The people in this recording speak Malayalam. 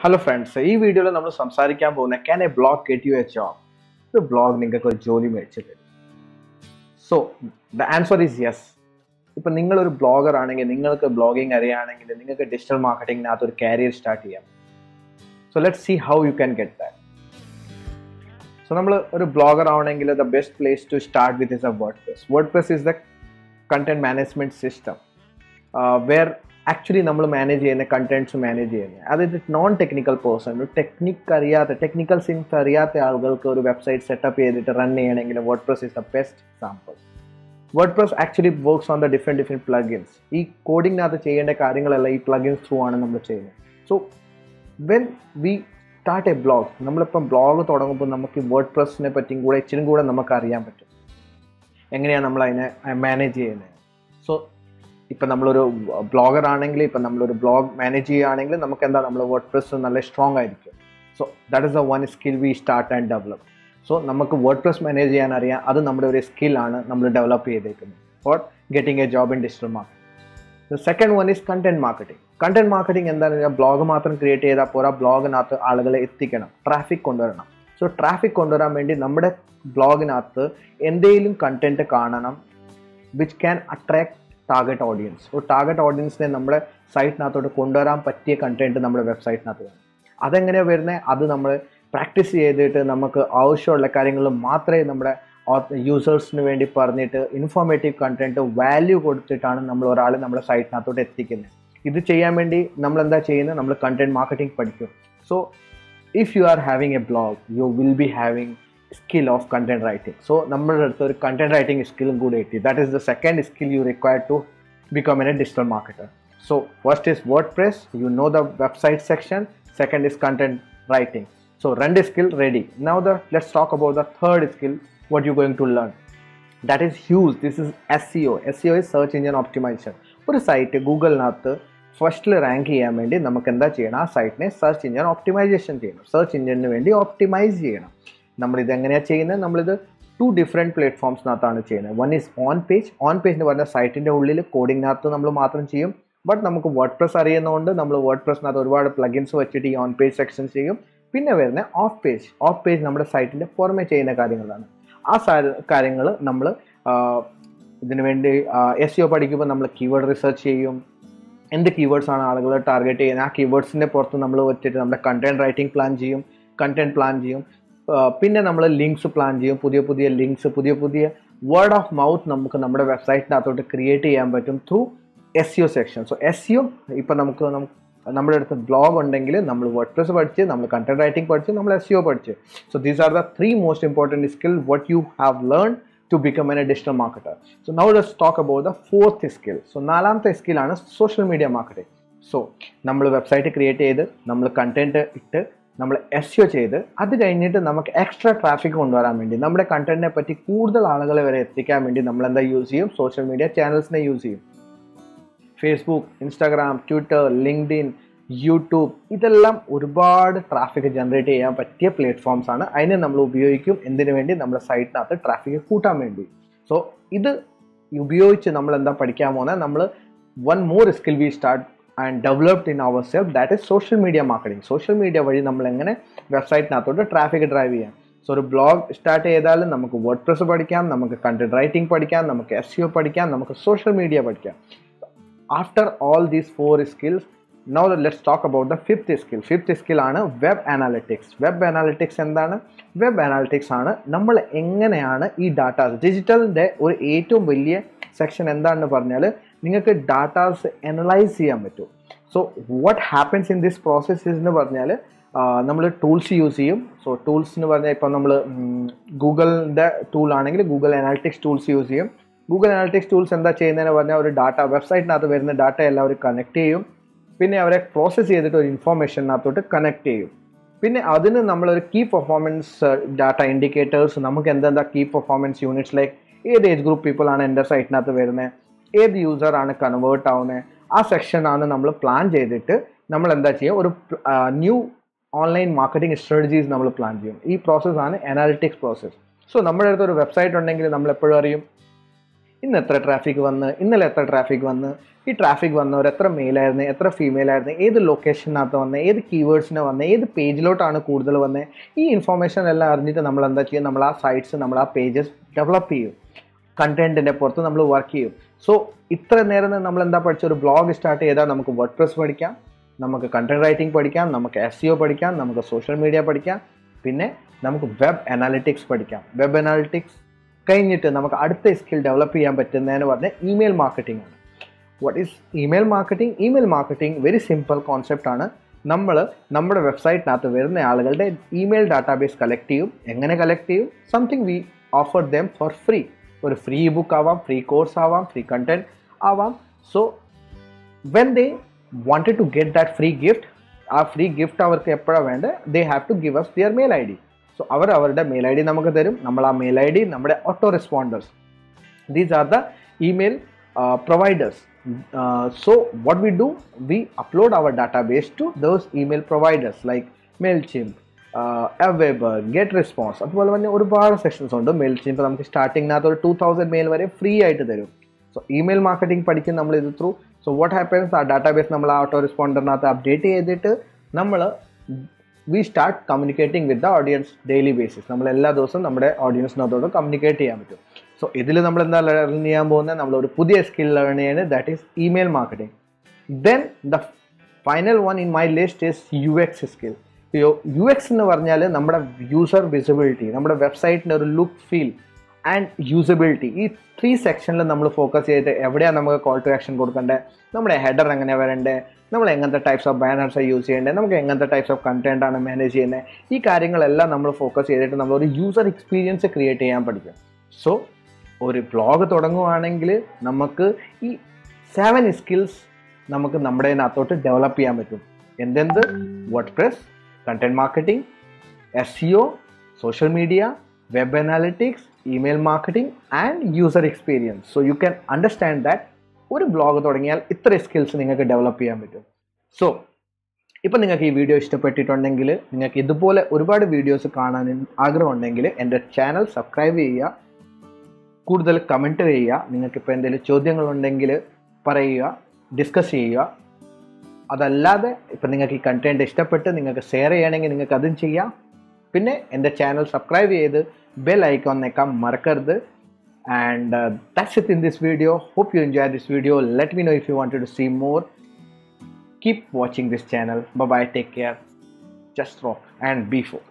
ഹലോ ഫ്രണ്ട്സ് ഈ വീഡിയോയിൽ നമ്മൾ സംസാരിക്കാൻ പോകുന്ന can a blog get you a job ഒരു ബ്ലോഗ് നിങ്ങൾക്ക് ഒരു ജോലി മേടിച്ചു തരും so the answer is yes ഇപ്പം നിങ്ങളൊരു ബ്ലോഗർ ആണെങ്കിൽ നിങ്ങൾക്ക് ബ്ലോഗിങ് അറിയുകയാണെങ്കിൽ നിങ്ങൾക്ക് ഡിജിറ്റൽ മാർക്കറ്റിങ്ങിനകത്ത് ഒരു കാരിയർ സ്റ്റാർട്ട് ചെയ്യാം. So let see how you can get that so നമ്മൾ ഒരു ബ്ലോഗർ ആവണമെങ്കിൽ the best place to start with is a WordPress WordPress is the content management system where actually നമ്മൾ മാനേജ് ചെയ്യുന്ന കണ്ടന്റ്സ് മാനേജ് ചെയ്യുന്നത് അതായത് നോൺ ടെക്നിക്കൽ പേഴ്സൺ ഒരു ടെക്നിക്ക് അറിയാത്ത ടെക്നിക്കൽ സിങ്സ് അറിയാത്ത ആളുകൾക്ക് ഒരു വെബ്സൈറ്റ് സെറ്റപ്പ് ചെയ്തിട്ട് റൺ ചെയ്യണമെങ്കിൽ WordPress is the best example WordPress actually works on the different different plugins ഈ കോഡിങ്ങിനകത്ത് ചെയ്യേണ്ട കാര്യങ്ങളെല്ലാം ഈ പ്ലഗിൻസ് ത്രൂ ആണ് നമ്മൾ ചെയ്യുന്നത് so when we start a blog നമ്മളിപ്പം ബ്ലോഗ് തുടങ്ങുമ്പോൾ നമുക്ക് വേർഡ് പ്രസ്സിനെ പറ്റിയും കൂടെ ഇച്ചിരി കൂടെ നമുക്ക് അറിയാൻ പറ്റും. എങ്ങനെയാണ് നമ്മൾ അതിനെ മാനേജ് ചെയ്യുന്നത് സോ ഇപ്പം നമ്മളൊരു ബ്ലോഗർ ആണെങ്കിൽ ഇപ്പം നമ്മളൊരു ബ്ലോഗ് മാനേജ് ചെയ്യുകയാണെങ്കിൽ നമുക്ക് എന്താ നമ്മൾ വേർഡ് പ്രസ് നല്ല സ്ട്രോങ് ആയിരിക്കും. So that is the one skill we start and develop so നമുക്ക് വേർഡ് പ്രസ് മാനേജ് ചെയ്യാൻ അറിയാം. അത് നമ്മുടെ ഒരു സ്കില്ലാണ് നമ്മൾ ഡെവലപ്പ് ചെയ്തേക്കുന്നത്. For getting a job in digital market second one is content marketing content marketing എന്താണെന്ന് വെച്ചാൽ ബ്ലോഗ് മാത്രം ക്രിയേറ്റ് ചെയ്താൽ പോരാ ബ്ലോഗിനകത്ത് ആളുകളെ എത്തിക്കണം. ട്രാഫിക് കൊണ്ടുവരണം. സോ ട്രാഫിക് കൊണ്ടുവരാൻ വേണ്ടി നമ്മുടെ ബ്ലോഗിനകത്ത് എന്തെങ്കിലും കണ്ടന്റ് കാണണം which can attract target audience ഒരു ടാർഗറ്റ് ഓഡിയൻസിനെ നമ്മുടെ സൈറ്റിനകത്തോട്ട് കൊണ്ടുവരാൻ പറ്റിയ കണ്ടന്റ് നമ്മുടെ വെബ്സൈറ്റിനകത്ത് വേണം അതെങ്ങനെയാണ് വരുന്നത് അത് നമ്മൾ പ്രാക്ടീസ് ചെയ്തിട്ട് നമുക്ക് ആവശ്യമുള്ള കാര്യങ്ങൾ മാത്രമേ നമ്മുടെ യൂസേഴ്സിന് വേണ്ടി പറഞ്ഞിട്ട് ഇൻഫോർമേറ്റീവ് കണ്ടന്റ് വാല്യൂ കൊടുത്തിട്ടാണ് നമ്മൾ ഒരാൾ നമ്മുടെ സൈറ്റിനകത്തോട്ട് എത്തിക്കുന്നത് ഇത് ചെയ്യാൻ വേണ്ടി നമ്മൾ എന്താ ചെയ്യുന്നത് നമ്മൾ കണ്ടന്റ് മാർക്കറ്റിംഗ് പഠിക്കും. So if you are having a blog you will be having skill of content writing so നമ്മുടെ അടുത്ത് ഒരു കണ്ടന്റ് റൈറ്റിംഗ് സ്കില്ലും കൂടി കിട്ടി that is the second skill you require to become an a digital marketer so first is WordPress you know the website section second is content writing so രണ്ട് skill ready now the let's talk about the third skill what you're going to learn? That is huge. This is seo seo is search engine optimization. ഒരു സൈറ്റ് ഗൂഗിളിനകത്ത് ഫസ്റ്റിൽ റാങ്ക് ചെയ്യാൻ വേണ്ടി നമുക്ക് എന്താ ചെയ്യണം? ആ സൈറ്റിനെ സെർച്ച് എഞ്ചിൻ ഓപ്റ്റിമൈസേഷൻ ചെയ്യണം. സെർച്ച് എഞ്ചിന് വേണ്ടി ഓപ്റ്റിമൈസ് ചെയ്യണം. നമ്മളിത് എങ്ങനെയാണ് ചെയ്യുന്നത്? നമ്മളിത് ടു ഡിഫറെന്റ് പ്ലാറ്റ്ഫോംസിനകത്താണ് ചെയ്യുന്നത്. One is on page on page എന്ന് പറഞ്ഞാൽ സൈറ്റിന്റെ ഉള്ളിൽ കോഡിങ്ങിനകത്ത് നമ്മൾ മാത്രം ചെയ്യും. ബട്ട് നമുക്ക് വേർഡ് പ്രസ് അറിയുന്നതുകൊണ്ട് നമ്മൾ വേർഡ് പ്രസ്സിനകത്ത് ഒരുപാട് പ്ലഗിൻസ് വെച്ചിട്ട് ഈ ഓൺ പേജ് സെക്ഷൻ ചെയ്യും. പിന്നെ വരുന്ന ഓഫ് പേജ് ഓഫ് പേജ് നമ്മുടെ സൈറ്റിന്റെ പുറമെ ചെയ്യുന്ന കാര്യങ്ങളാണ്. ആ കാര്യങ്ങൾ നമ്മൾ ഇതിനു വേണ്ടി എസ് സിഒ പഠിക്കുമ്പോൾ നമ്മൾ കീവേഡ് റിസർച്ച് ചെയ്യും. എന്ത് കീവേഡ്സാണ് ആളുകൾ ടാർഗറ്റ് ചെയ്യുന്നത്? ആ കീവേഡ്സിന്റെ പുറത്ത് നമ്മൾ വെച്ചിട്ട് നമ്മുടെ കണ്ടന്റ് റൈറ്റിംഗ് പ്ലാൻ ചെയ്യും. കണ്ടന്റ് പ്ലാൻ ചെയ്യും. പിന്നെ നമ്മൾ ലിങ്ക്സ് പ്ലാൻ ചെയ്യും. പുതിയ പുതിയ ലിങ്ക്സ് പുതിയ പുതിയ വേർഡ് ഓഫ് മൗത്ത് നമുക്ക് നമ്മുടെ വെബ്സൈറ്റിനകത്തോട്ട് ക്രിയേറ്റ് ചെയ്യാൻ പറ്റും through S U section so S U ഇപ്പം നമുക്ക് നമ്മുടെ അടുത്ത് ബ്ലോഗ് ഉണ്ടെങ്കിൽ നമ്മൾ വേർഡ് പ്ലസ് പഠിച്ച് നമ്മൾ കണ്ടന്റ് റൈറ്റിംഗ് പഠിച്ച് നമ്മൾ എസ് യു പഠിച്ച്. So these are the three most important skill what you have learn to become an a digital marketer so now let's talk about the fourth skill so നാലാമത്തെ സ്കില്ലാണ് സോഷ്യൽ മീഡിയ മാർക്കറ്റിംഗ് സോ നമ്മൾ വെബ്സൈറ്റ് ക്രിയേറ്റ് ചെയ്ത് നമ്മൾ കണ്ടന്റ് ഇട്ട് നമ്മൾ എസ് സിഒ ചെയ്ത് അത് കഴിഞ്ഞിട്ട് നമുക്ക് എക്സ്ട്രാ ട്രാഫിക് കൊണ്ടുവരാൻ വേണ്ടി നമ്മുടെ കണ്ടന്റിനെ പറ്റി കൂടുതൽ ആളുകളെ വരെ എത്തിക്കാൻ വേണ്ടി നമ്മൾ എന്താ യൂസ് ചെയ്യും? സോഷ്യൽ മീഡിയ ചാനൽസിനെ യൂസ് ചെയ്യും. Facebook Instagram Twitter LinkedIn YouTube ഇതെല്ലാം ഒരുപാട് ട്രാഫിക് ജനറേറ്റ് ചെയ്യാൻ പറ്റിയ പ്ലാറ്റ്ഫോംസ് ആണ്. അതിനെ നമ്മൾ ഉപയോഗിക്കും. എന്തിനു വേണ്ടി? നമ്മുടെ സൈറ്റിനകത്ത് ട്രാഫിക് കൂട്ടാൻ വേണ്ടി. സോ ഇത് ഉപയോഗിച്ച് നമ്മൾ എന്താ പഠിക്കാൻ പോകുന്നത് നമ്മൾ one more skill we start and developed in our self that is social media marketing social media വഴി നമ്മൾ എങ്ങനെ വെബ്സൈറ്റിനകത്തോട്ട് ട്രാഫിക് ഡ്രൈവ് ചെയ്യാം. സോ ഒരു ബ്ലോഗ് സ്റ്റാർട്ട് ചെയ്താലും നമുക്ക് വേർഡ് പ്രസ് പഠിക്കാം നമുക്ക് കണ്ടന്റ് റൈറ്റിംഗ് പഠിക്കാം നമുക്ക് എസ് സിഒ പഠിക്കാം നമുക്ക് സോഷ്യൽ മീഡിയ പഠിക്കാം. After all these four skills now let's talk about the fifth skill fifth ആണ് വെബ് അനാലിറ്റിക്സ് വെബ് അനാലിറ്റിക്സ് എന്താണ്? വെബ് അനാലിറ്റിക്സ് ആണ് നമ്മൾ എങ്ങനെയാണ് ഈ ഡാറ്റാസ് ഡിജിറ്റലിന്റെ ഒരു ഏറ്റവും വലിയ സെക്ഷൻ എന്താണെന്ന് പറഞ്ഞാൽ നിങ്ങൾക്ക് ഡാറ്റാസ് അനലൈസ് ചെയ്യാൻ പറ്റും. So what happens in this process എന്ന് പറഞ്ഞാൽ നമ്മൾ ടൂൾസ് യൂസ് ചെയ്യും. സോ ടൂൾസ് എന്ന് പറഞ്ഞാൽ ഇപ്പം നമ്മൾ ഗൂഗിളിന്റെ ടൂൾ ആണെങ്കിൽ ഗൂഗിൾ അനാലിറ്റിക്സ് ടൂൾസ് യൂസ് ചെയ്യും. ഗൂഗിൾ അനാലിറ്റിക്സ് ടൂൾസ് എന്താ ചെയ്യുന്നതെന്ന് പറഞ്ഞാൽ ഒരു ഡാറ്റ വെബ്സൈറ്റിനകത്ത് വരുന്ന ഡാറ്റ എല്ലാം അവർ കണക്ട് ചെയ്യും. പിന്നെ അവരെ പ്രോസസ്സ് ചെയ്തിട്ട് ഒരു ഇൻഫോർമേഷനകത്തോട്ട് കണക്ട് ചെയ്യും. പിന്നെ അതിന് നമ്മളൊരു കീ പെർഫോമൻസ് ഡാറ്റ ഇൻഡിക്കേറ്റേഴ്സ് നമുക്ക് എന്തെന്താ കീ പെർഫോമൻസ് യൂണിറ്റ്സ് ലൈക്ക് ഏത് ഏജ് ഗ്രൂപ്പ് പീപ്പിൾ ആണ് എന്റെ സൈറ്റിനകത്ത് വരുന്നത് ഏത് യൂസറാണ് കൺവേർട്ട് ആവുന്നത് ആ സെക്ഷനാണ് നമ്മൾ പ്ലാൻ ചെയ്തിട്ട് നമ്മൾ എന്താ ചെയ്യുക? ഒരു ന്യൂ ഓൺലൈൻ മാർക്കറ്റിംഗ് സ്ട്രാറ്റജീസ് നമ്മൾ പ്ലാൻ ചെയ്യും. ഈ പ്രോസസ്സാണ് അനാലിറ്റിക്സ് പ്രോസസ്സ് സോ നമ്മുടെ അടുത്ത് ഒരു വെബ്സൈറ്റ് ഉണ്ടെങ്കിൽ നമ്മൾ എപ്പോഴും അറിയും ഇന്ന് എത്ര ട്രാഫിക് വന്ന്? ഇന്നലെ എത്ര ട്രാഫിക് വന്ന്? ഈ ട്രാഫിക് വന്നവർ എത്ര മെയിലായിരുന്നു എത്ര ഫീമെയിൽ ആയിരുന്നു? ഏത് ലൊക്കേഷനകത്ത് വന്നത് ഏത് കീവേഡ്സിന് വന്നത് ഏത് പേജിലോട്ടാണ് കൂടുതൽ വന്നത് ഈ ഇൻഫോർമേഷൻ എല്ലാം അറിഞ്ഞിട്ട് നമ്മൾ എന്താ ചെയ്യുക? നമ്മൾ ആ സൈറ്റ്സ് നമ്മൾ ആ പേജസ് ഡെവലപ്പ് ചെയ്യും. കണ്ടന്റിന്റെ പുറത്ത് നമ്മൾ വർക്ക് ചെയ്യും. സോ ഇത്ര നേരം നമ്മൾ എന്താ പഠിച്ച ഒരു ബ്ലോഗ് സ്റ്റാർട്ട് ചെയ്താൽ നമുക്ക് വേർഡ് പ്രസ് പഠിക്കാം നമുക്ക് കണ്ടന്റ് റൈറ്റിംഗ് പഠിക്കാം നമുക്ക് എസ് സിഒ പഠിക്കാം നമുക്ക് സോഷ്യൽ മീഡിയ പഠിക്കാം പിന്നെ നമുക്ക് വെബ് അനാലിറ്റിക്സ് പഠിക്കാം. വെബ് അനാലിറ്റിക്സ് കഴിഞ്ഞിട്ട് നമുക്ക് അടുത്ത സ്കിൽ ഡെവലപ്പ് ചെയ്യാൻ പറ്റുന്നതെന്ന് പറഞ്ഞാൽ ഇമെയിൽ മാർക്കറ്റിംഗ് ആണ്. What is email marketing email marketing very simple concept ആണ്. നമ്മൾ നമ്മുടെ വെബ്സൈറ്റിനകത്ത് വരുന്ന ആളുകളുടെ ഇമെയിൽ ഡാറ്റാബേസ് കളക്ട് ചെയ്യും. എങ്ങനെ കളക്ട് ചെയ്യും? Something we offer them for free ഒരു ഫ്രീ ബുക്ക് ആവാം ഫ്രീ കോഴ്സ് ആവാം ഫ്രീ കണ്ടന്റ് ആവാം. So when they wanted to get that free gift ആ ഫ്രീ ഗിഫ്റ്റ് അവർക്ക് എപ്പോഴാണ് വേണ്ടത് they have to give us their mail I D so അവർ അവരുടെ മെയിൽ ഐ ഡി നമുക്ക് തരും. നമ്മൾ ആ മെയിൽ ഐ ഡി നമ്മുടെ auto responders these are the email providers so what we do we upload our database to those email providers like mailchimp uh, Aweber, GetResponse അതുപോലെ തന്നെ ഒരുപാട് സെഷൻസ് ഉണ്ട്. മെയിൽ ചെയ്യുമ്പോൾ നമുക്ക് സ്റ്റാർട്ടിങ്ങിനകത്ത് ഒരു ടു തൗസൻഡ് മെയിൽ വരെ ഫ്രീ ആയിട്ട് തരും. സോ ഇമെയിൽ മാർക്കറ്റിംഗ് പഠിക്കും നമ്മൾ ഇത് ത്രൂ സോ വാട്ട് ഹാപ്പൻസ് ആ ഡാറ്റാബേസ് നമ്മൾ ആ ഓട്ടോ റെസ്പോണ്ടറിനകത്ത് അപ്ഡേറ്റ് ചെയ്തിട്ട് നമ്മൾ we start communicating with the audience daily basis നമ്മൾ എല്ലാ ദിവസവും നമ്മുടെ ഓഡിയൻസിനകത്തോട് കമ്മ്യൂണിക്കേറ്റ് ചെയ്യാൻ പറ്റും. സോ ഇതിൽ നമ്മൾ എന്താ ലേൺ ചെയ്യാൻ പോകുന്നത്? നമ്മൾ ഒരു പുതിയ സ്കിൽ ലേൺ ചെയ്യുന്നത് that is email marketing then the final one in my list is U X skill U X എന്ന് പറഞ്ഞാൽ നമ്മുടെ യൂസർ വിസിബിലിറ്റി നമ്മുടെ വെബ്സൈറ്റിന്റെ ഒരു ലുക്ക് ഫീൽ ആൻഡ് യൂസബിലിറ്റി ഈ ത്രീ സെക്ഷനിൽ നമ്മൾ ഫോക്കസ് ചെയ്തിട്ട് എവിടെയാണ് നമുക്ക് കോൾ ടു ആക്ഷൻ കൊടുക്കേണ്ടത് നമ്മുടെ ഹെഡർ എങ്ങനെ വരേണ്ടത് നമ്മൾ എങ്ങനത്തെ ടൈപ്സ് ഓഫ് ബാനേഴ്സ് യൂസ് ചെയ്യേണ്ടത് നമുക്ക് എങ്ങനത്തെ ടൈപ്സ് ഓഫ് കണ്ടന്റ് ആണ് മാനേജ് ചെയ്യുന്നത് ഈ കാര്യങ്ങളെല്ലാം നമ്മൾ ഫോക്കസ് ചെയ്തിട്ട് നമ്മൾ ഒരു യൂസർ എക്സ്പീരിയൻസ് ക്രിയേറ്റ് ചെയ്യാൻ പഠിക്കും. സോ ഒരു ബ്ലോഗ് തുടങ്ങുവാണെങ്കിൽ നമുക്ക് ഈ സെവൻ സ്കിൽസ് നമുക്ക് നമ്മുടെ അതിനകത്തോട്ട് ഡെവലപ്പ് ചെയ്യാൻ പറ്റും. എന്തെന്ത്? WordPress marketing S CO social media web analytics email marketing and user experience so you can understand that ഒരു ബ്ലോഗ് തുടങ്ങിയാൽ ഇത്ര സ്കിൽസ് നിങ്ങൾക്ക് ഡെവലപ്പ് ചെയ്യാൻ പറ്റും. സോ ഇപ്പം നിങ്ങൾക്ക് ഈ വീഡിയോ ഇഷ്ടപ്പെട്ടിട്ടുണ്ടെങ്കിൽ നിങ്ങൾക്ക് ഇതുപോലെ ഒരുപാട് വീഡിയോസ് കാണാൻ ആഗ്രഹമുണ്ടെങ്കിൽ എന്റെ ചാനൽ സബ്സ്ക്രൈബ് ചെയ്യുക. കൂടുതൽ കമന്റ് ചെയ്യുക. നിങ്ങൾക്കിപ്പോൾ എന്തെങ്കിലും ചോദ്യങ്ങളുണ്ടെങ്കിൽ പറയുക ഡിസ്കസ് ചെയ്യുക. അതല്ലാതെ ഇപ്പം നിങ്ങൾക്ക് ഈ കണ്ടന്റ് ഇഷ്ടപ്പെട്ട് നിങ്ങൾക്ക് ഷെയർ ചെയ്യണമെങ്കിൽ നിങ്ങൾക്ക് അതും ചെയ്യാം പിന്നെ എൻ്റെ ചാനൽ സബ്സ്ക്രൈബ് ചെയ്ത് ബെൽ ഐക്കോൺ നേക്കാൻ മറക്കരുത് and uh, that's it in this video hope you enjoyed this video let me know if you wanted to see more keep watching this channel bye bye take care just rock and be focused